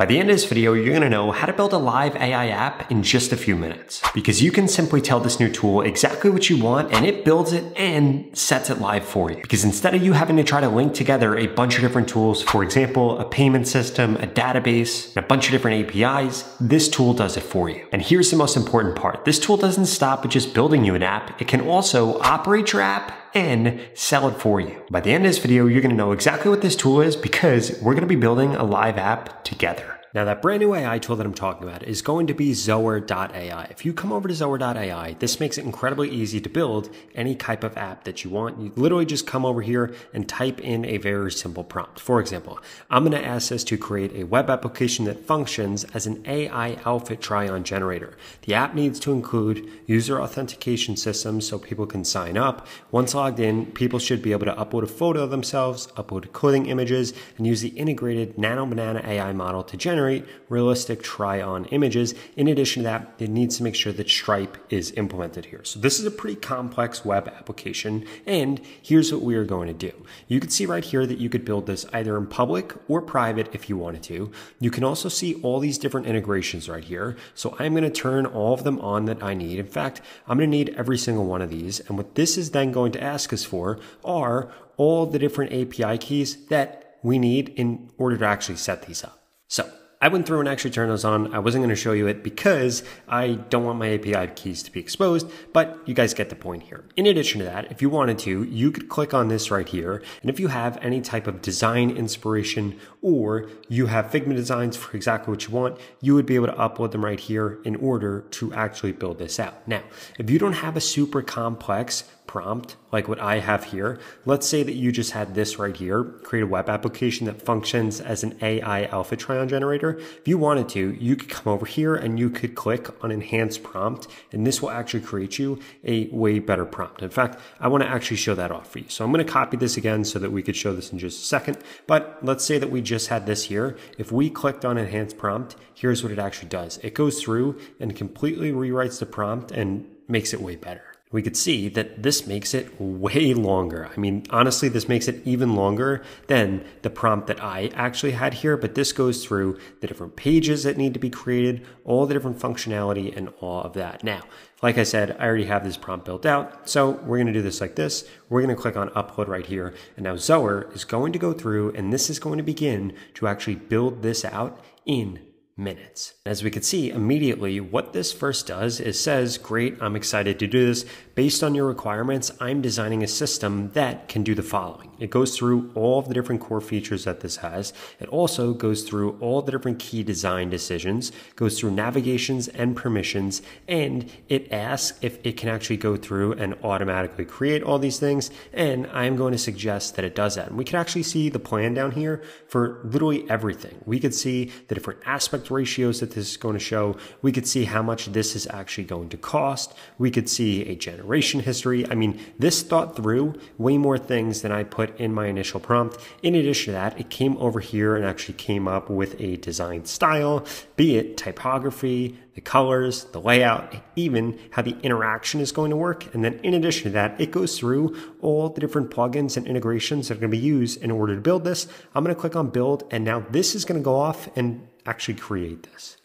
By the end of this video, you're gonna know how to build a live AI app in just a few minutes. Because you can simply tell this new tool exactly what you want and it builds it and sets it live for you. Because instead of you having to try to link together a bunch of different tools, for example, a payment system, a database, and a bunch of different APIs, this tool does it for you. And here's the most important part. This tool doesn't stop at just building you an app. It can also operate your app and sell it for you. By the end of this video, you're gonna know exactly what this tool is because we're gonna be building a live app together. Now that brand new AI tool that I'm talking about is going to be Zoer.ai. If you come over to Zoer.ai, this makes it incredibly easy to build any type of app that you want. You literally just come over here and type in a very simple prompt. For example, I'm going to ask this to create a web application that functions as an AI outfit try-on generator. The app needs to include user authentication systems so people can sign up. Once logged in, people should be able to upload a photo of themselves, upload clothing images, and use the integrated Nano Banana AI model to generate generate realistic try on images. In addition to that, it needs to make sure that Stripe is implemented here. So this is a pretty complex web application. And here's what we are going to do. You can see right here that you could build this either in public or private if you wanted to. You can also see all these different integrations right here. So I'm going to turn all of them on that I need. In fact, I'm going to need every single one of these. And what this is then going to ask us for are all the different API keys that we need in order to actually set these up. So I went through and actually turned those on. I wasn't going to show you it because I don't want my API keys to be exposed, but you guys get the point here. In addition to that, if you wanted to, you could click on this right here. And if you have any type of design inspiration or you have Figma designs for exactly what you want, you would be able to upload them right here in order to actually build this out. Now, if you don't have a super complex prompt, like what I have here. Let's say that you just had this right here, create a web application that functions as an AI alpha try-on generator. If you wanted to, you could come over here and you could click on enhance prompt, and this will actually create you a way better prompt. In fact, I want to actually show that off for you. So I'm going to copy this again so that we could show this in just a second. But let's say that we just had this here. If we clicked on enhance prompt, here's what it actually does. It goes through and completely rewrites the prompt and makes it way better we could see that this makes it way longer. I mean, honestly, this makes it even longer than the prompt that I actually had here, but this goes through the different pages that need to be created, all the different functionality and all of that. Now, like I said, I already have this prompt built out. So we're going to do this like this. We're going to click on upload right here. And now Zoer is going to go through and this is going to begin to actually build this out in minutes. As we can see immediately, what this first does is says, great, I'm excited to do this. Based on your requirements, I'm designing a system that can do the following. It goes through all of the different core features that this has. It also goes through all the different key design decisions, goes through navigations and permissions, and it asks if it can actually go through and automatically create all these things. And I'm going to suggest that it does that. And we can actually see the plan down here for literally everything. We could see the different aspect ratios that this is going to show. We could see how much this is actually going to cost. We could see a generation history. I mean, this thought through way more things than I put in my initial prompt. In addition to that, it came over here and actually came up with a design style, be it typography, the colors, the layout, even how the interaction is going to work. And then in addition to that, it goes through all the different plugins and integrations that are going to be used in order to build this. I'm going to click on build and now this is going to go off and actually create this.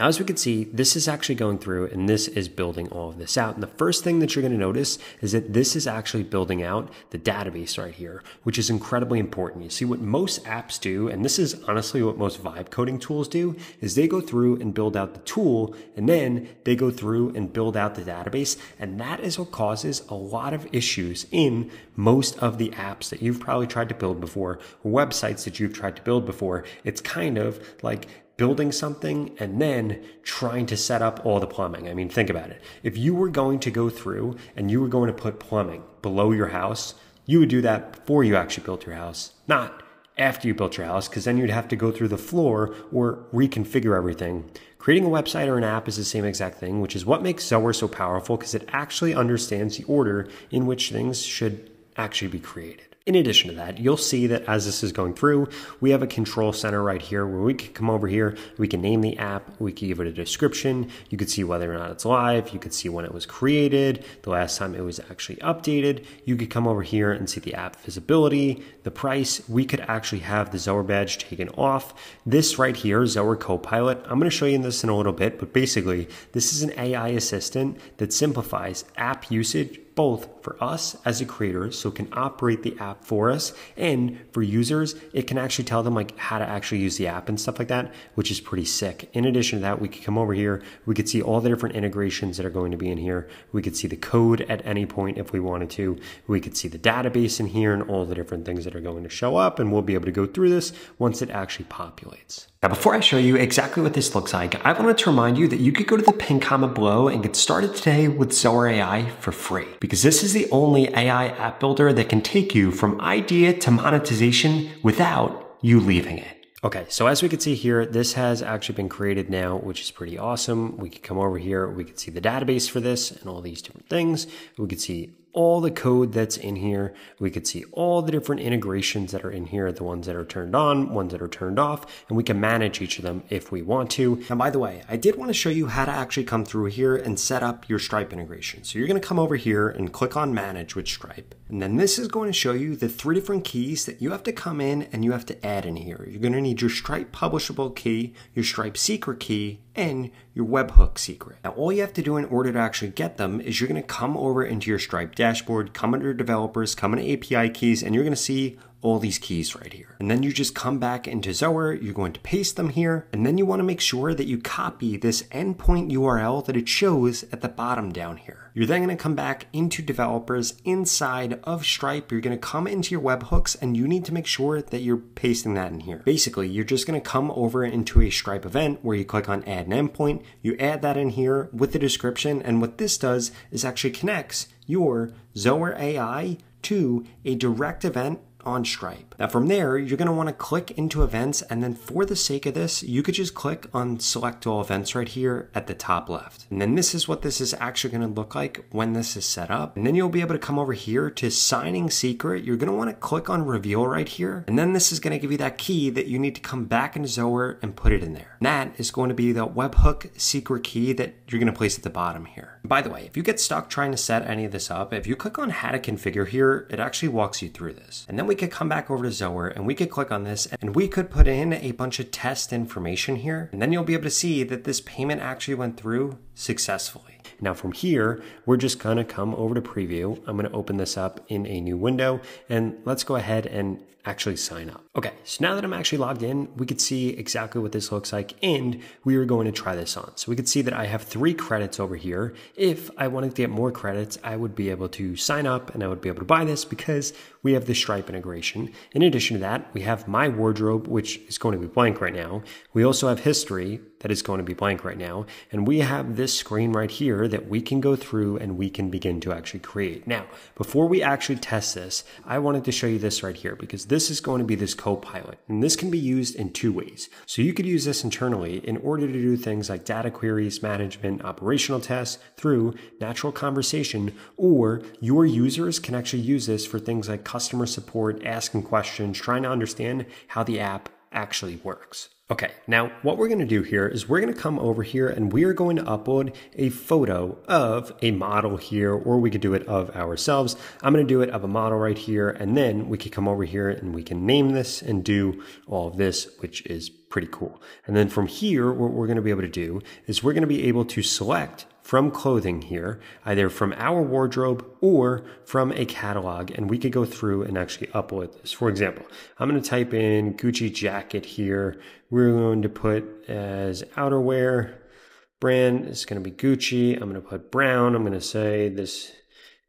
Now as we can see, this is actually going through and this is building all of this out. And the first thing that you're going to notice is that this is actually building out the database right here, which is incredibly important. You see what most apps do, and this is honestly what most vibe coding tools do, is they go through and build out the tool and then they go through and build out the database. And that is what causes a lot of issues in most of the apps that you've probably tried to build before, websites that you've tried to build before. It's kind of like building something and then trying to set up all the plumbing. I mean, think about it. If you were going to go through and you were going to put plumbing below your house, you would do that before you actually built your house, not after you built your house, because then you'd have to go through the floor or reconfigure everything. Creating a website or an app is the same exact thing, which is what makes Zoer so powerful because it actually understands the order in which things should actually be created. In addition to that, you'll see that as this is going through, we have a control center right here where we can come over here, we can name the app, we can give it a description, you could see whether or not it's live, you could see when it was created, the last time it was actually updated, you could come over here and see the app visibility, the price, we could actually have the Zoer badge taken off. This right here, Zoer Copilot, I'm going to show you this in a little bit, but basically this is an AI assistant that simplifies app usage both for us as a creator, so it can operate the app for us, and for users, it can actually tell them like how to actually use the app and stuff like that, which is pretty sick. In addition to that, we could come over here, we could see all the different integrations that are going to be in here. We could see the code at any point if we wanted to. We could see the database in here and all the different things that are going to show up, and we'll be able to go through this once it actually populates. Now, before I show you exactly what this looks like, I wanted to remind you that you could go to the pin comment below and get started today with Zoer AI for free. Because this is the only AI app builder that can take you from idea to monetization without you leaving it. Okay, so as we can see here, this has actually been created now, which is pretty awesome. We could come over here, we could see the database for this and all these different things. We could see all the code that's in here. We could see all the different integrations that are in here, the ones that are turned on, ones that are turned off, and we can manage each of them if we want to. And by the way, I did want to show you how to actually come through here and set up your Stripe integration. So you're going to come over here and click on manage with Stripe. And then this is going to show you the three different keys that you have to come in and you have to add in here. You're going to need your Stripe publishable key, your Stripe secret key, and your webhook secret. Now, all you have to do in order to actually get them is you're going to come over into your Stripe dashboard, come under developers, come into API keys, and you're going to see all these keys right here. And then you just come back into Zoer, you're going to paste them here, and then you want to make sure that you copy this endpoint URL that it shows at the bottom down here. You're then going to come back into developers inside of Stripe. You're going to come into your webhooks and you need to make sure that you're pasting that in here. Basically, you're just going to come over into a Stripe event where you click on add an endpoint, you add that in here with the description, and what this does is actually connects your Zoer AI to a direct event on Stripe. Now from there, you're going to want to click into events and then for the sake of this, you could just click on select all events right here at the top left. And then this is what this is actually going to look like when this is set up. And then you'll be able to come over here to signing secret. You're going to want to click on reveal right here. And then this is going to give you that key that you need to come back into Zoer and put it in there. And that is going to be the webhook secret key that you're going to place at the bottom here. By the way, if you get stuck trying to set any of this up, if you click on how to configure here, it actually walks you through this. And then we could come back over to Zoer and we could click on this and we could put in a bunch of test information here. And then you'll be able to see that this payment actually went through successfully. Now from here, we're just gonna come over to preview. I'm gonna open this up in a new window and let's go ahead and actually sign up. Okay, so now that I'm actually logged in, we could see exactly what this looks like and we are going to try this on. So we could see that I have three credits over here. If I wanted to get more credits, I would be able to sign up and I would be able to buy this because we have the Stripe integration. In addition to that, we have my wardrobe, which is going to be blank right now. We also have history that is going to be blank right now. And we have this screen right here that we can go through and we can begin to actually create. Now, before we actually test this, I wanted to show you this right here because this is going to be this co-pilot and this can be used in two ways. So you could use this internally in order to do things like data queries, management, operational tests through natural conversation, or your users can actually use this for things like customer support, asking questions, trying to understand how the app actually works. Okay, now what we're going to do here is we're going to come over here and we are going to upload a photo of a model here, or we could do it of ourselves. I'm going to do it of a model right here, and then we could come over here and we can name this and do all of this, which is pretty cool. And then from here, what we're going to be able to do is we're going to be able to select from clothing here, either from our wardrobe or from a catalog, and we could go through and actually upload this. For example, I'm going to type in Gucci jacket here. We're going to put as outerwear brand is going to be Gucci. I'm going to put brown. I'm going to say this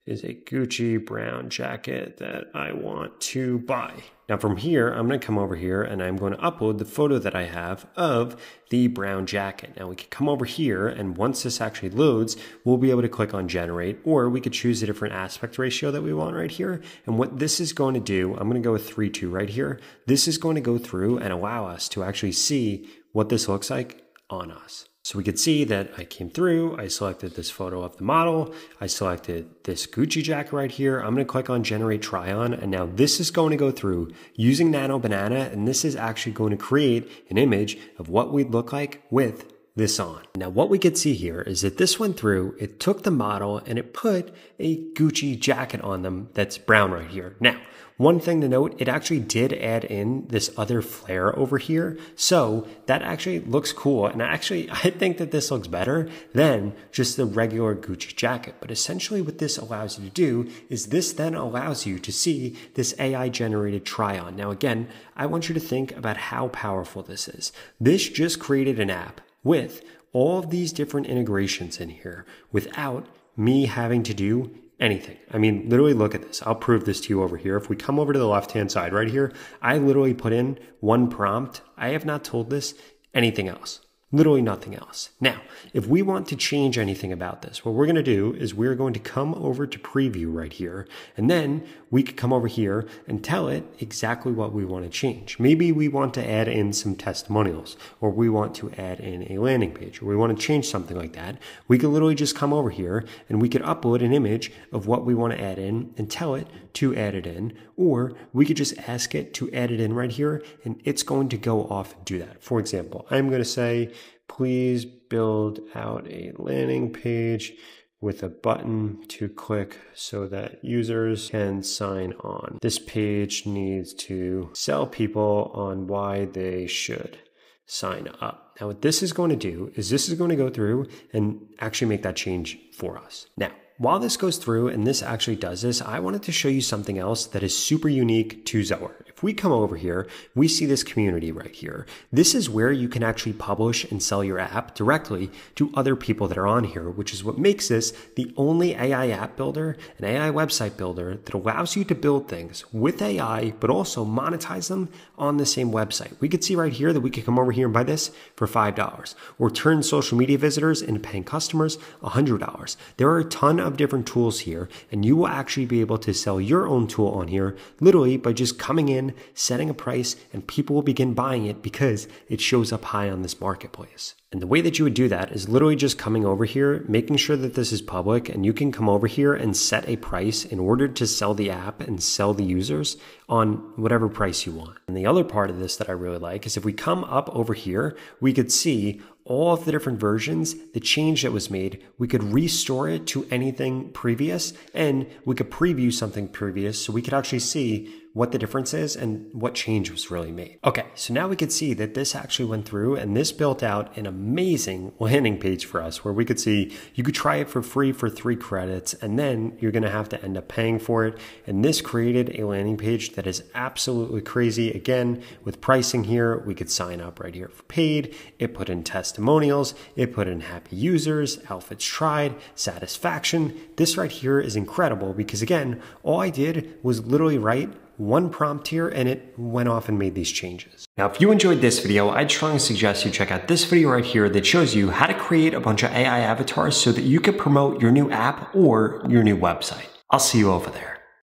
is a Gucci brown jacket that I want to buy. Now from here, I'm going to come over here and I'm going to upload the photo that I have of the brown jacket. Now we can come over here and once this actually loads, we'll be able to click on generate or we could choose a different aspect ratio that we want right here. And what this is going to do, I'm going to go with 3-2 right here. This is going to go through and allow us to actually see what this looks like on us. So we could see that I came through, I selected this photo of the model, I selected this Gucci jacket right here. I'm gonna click on generate try on, and now this is going to go through using Nano Banana, and this is actually going to create an image of what we'd look like with this on. Now what we could see here is that this went through, it took the model and it put a Gucci jacket on them that's brown right here. Now, one thing to note, it actually did add in this other flare over here. So that actually looks cool. And actually, I think that this looks better than just the regular Gucci jacket. But essentially what this allows you to do is this then allows you to see this AI generated try on. Now, again, I want you to think about how powerful this is. This just created an app with all of these different integrations in here without me having to do anything. I mean, literally look at this. I'll prove this to you over here. If we come over to the left hand side right here, I literally put in one prompt. I have not told this anything else. Literally nothing else. Now, if we want to change anything about this, what we're going to do is we're going to come over to preview right here. And then we could come over here and tell it exactly what we want to change. Maybe we want to add in some testimonials or we want to add in a landing page or we want to change something like that. We could literally just come over here and we could upload an image of what we want to add in and tell it to add it in. Or we could just ask it to add it in right here and it's going to go off and do that. For example, I'm going to say, please build out a landing page with a button to click so that users can sign on. This page needs to sell people on why they should sign up. Now, what this is going to do is this is going to go through and actually make that change for us. Now, while this goes through and this actually does this, I wanted to show you something else that is super unique to Zoer. If we come over here, we see this community right here. This is where you can actually publish and sell your app directly to other people that are on here, which is what makes this the only AI app builder and AI website builder that allows you to build things with AI, but also monetize them on the same website. We could see right here that we could come over here and buy this for $5 or turn social media visitors into paying customers $100. There are a ton of different tools here, and you will actually be able to sell your own tool on here literally by just coming in, setting a price, and people will begin buying it because it shows up high on this marketplace. And the way that you would do that is literally just coming over here, making sure that this is public, and you can come over here and set a price in order to sell the app and sell the users on whatever price you want. And the other part of this that I really like is if we come up over here, we could see all of the different versions, the change that was made, we could restore it to anything previous and we could preview something previous so we could actually see what the difference is and what change was really made. Okay, so now we could see that this actually went through and this built out an amazing landing page for us where we could see you could try it for free for three credits and then you're gonna have to end up paying for it. And this created a landing page that is absolutely crazy. Again, with pricing here, we could sign up right here for paid. It put in testimonials, it put in happy users, outfits tried, satisfaction. This right here is incredible because again, all I did was literally write one prompt here and it went off and made these changes. Now, if you enjoyed this video, I'd strongly suggest you check out this video right here that shows you how to create a bunch of AI avatars so that you can promote your new app or your new website. I'll see you over there.